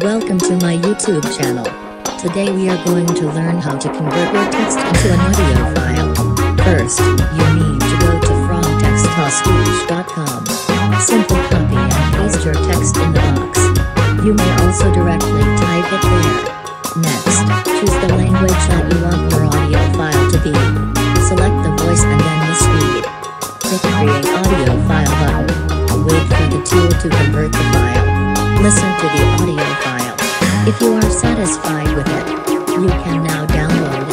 Welcome to my YouTube channel. Today we are going to learn how to convert your text into an audio file. First, you need to go to fromtexttospeech.com. Simply copy and paste your text in the box. You may also directly type it there. Next, choose the language that you want your audio file to be. Select the voice and then the speed. Click Create Audio File button. Wait for the tool to convert the file. Listen to the audio file. If you are satisfied with it, you can now download